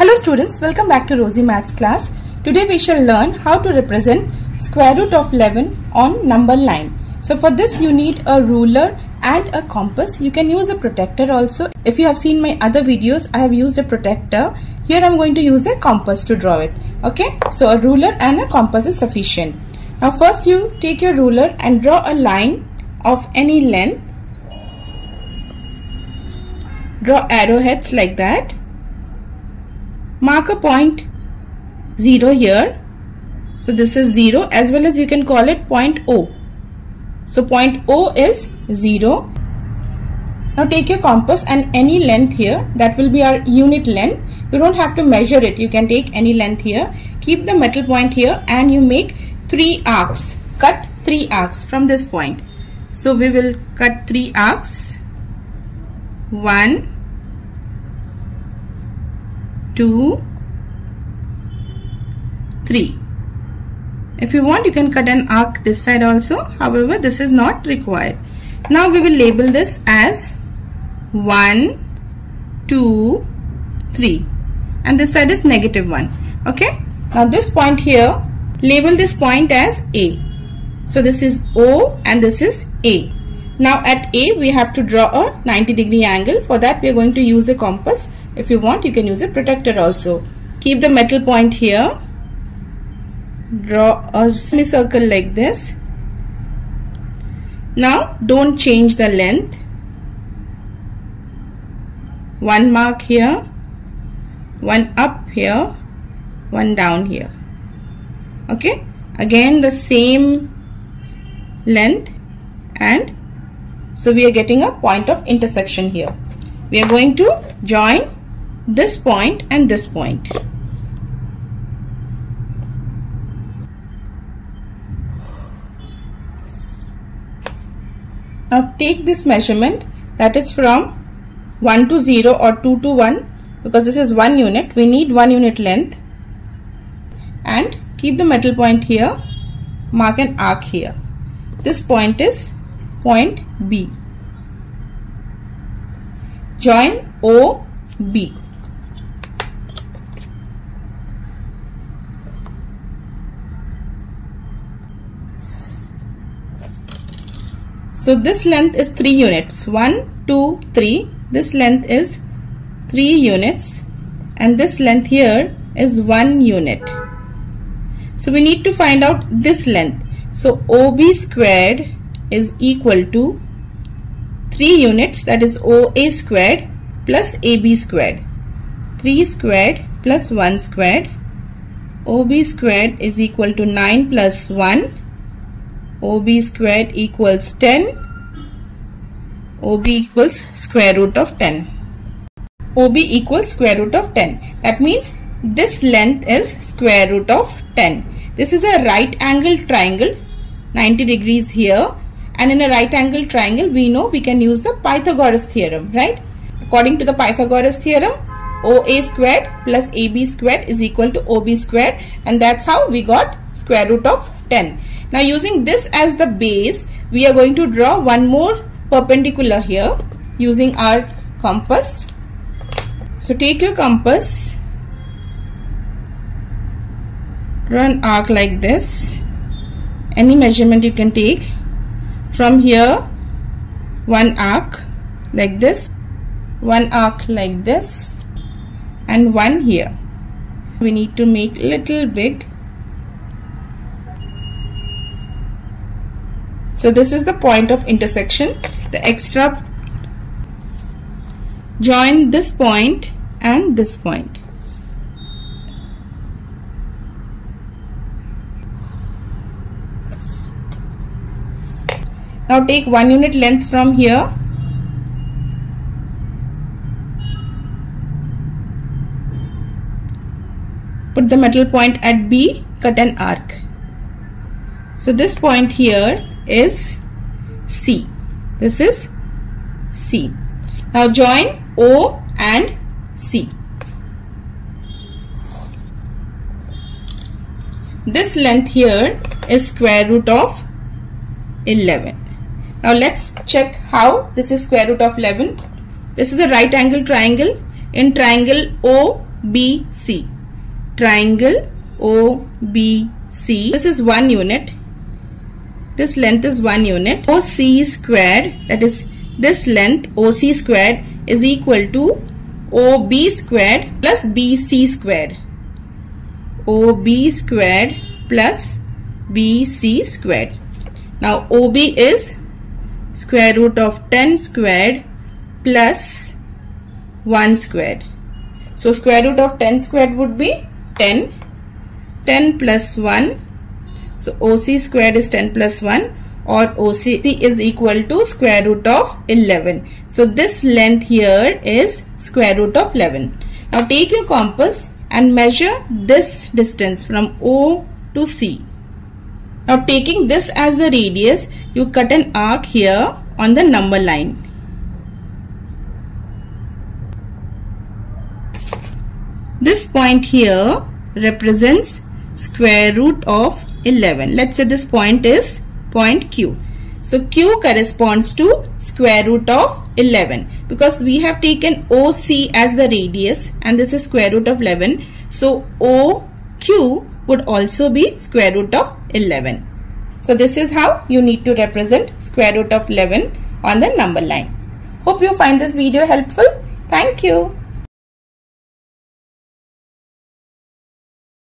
Hello students, welcome back to Rosey Maths class. Today we shall learn how to represent square root of 11 on number line. So for this you need a ruler and a compass. You can use a protector also. If you have seen my other videos, I have used a protector. Here I am going to use a compass to draw it. Okay, so a ruler and a compass is sufficient. Now first you take your ruler and draw a line of any length. Draw arrowheads like that Mark a point 0 here. So this is 0 as well as you can call it point O. So point O is 0. Now take your compass and any length here that will be our unit length. You don't have to measure it. You can take any length here. Keep the metal point here and you make 3 arcs. Cut 3 arcs from this point. So we will cut 3 arcs. 1, two, three. If you want, you can cut an arc this side also. However, this is not required. Now we will label this as one, two, three, And this side is negative 1. Okay. Now this point here, label this point as A. So this is O and this is A. Now at A, we have to draw a 90 degree angle. For that, we are going to use a compass if you want, you can use a protector also. Keep the metal point here. Draw a semicircle like this. Now, don't change the length. One mark here, one up here, one down here. Okay. Again, the same length and so we are getting a point of intersection here. We are going to join this point and this point. Now take this measurement that is from 1 to 0 or 2 to 1 because this is 1 unit we need 1 unit length and keep the metal point here mark an arc here. This point is point B. Join OB. So this length is 3 units. 1, 2, 3. This length is 3 units and this length here is 1 unit. So we need to find out this length. So OB squared is equal to 3 units that is OA squared plus AB squared. 3 squared plus 1 squared. OB squared is equal to 9 plus 1 OB squared equals 10. OB equals square root of 10. OB equals square root of 10. That means this length is square root of 10. This is a right angle triangle 90 degrees here and in a right angle triangle we know we can use the Pythagoras theorem right. According to the Pythagoras theorem OA squared plus AB squared is equal to OB squared and that's how we got square root of 10. Now using this as the base, we are going to draw one more perpendicular here using our compass. So take your compass, draw an arc like this, any measurement you can take. From here, one arc like this, one arc like this and one here. We need to make little big So this is the point of intersection. The extra join this point and this point. Now take one unit length from here. Put the metal point at B, cut an arc. So this point here is C. This is C. Now join O and C. This length here is square root of 11. Now let's check how this is square root of 11. This is a right angle triangle. In triangle OBC. Triangle OBC. This is 1 unit. This length is 1 unit. OC squared that is this length OC squared is equal to OB squared plus BC squared. OB squared plus BC squared. Now OB is square root of 10 squared plus 1 squared. So square root of 10 squared would be 10. 10 plus 1. So OC squared is 10 plus 1 or OC is equal to square root of 11. So this length here is square root of 11. Now take your compass and measure this distance from O to C. Now taking this as the radius, you cut an arc here on the number line. This point here represents square root of 11. Let's say this point is point Q. So Q corresponds to square root of 11 because we have taken OC as the radius and this is square root of 11. So OQ would also be square root of 11. So this is how you need to represent square root of 11 on the number line. Hope you find this video helpful. Thank you.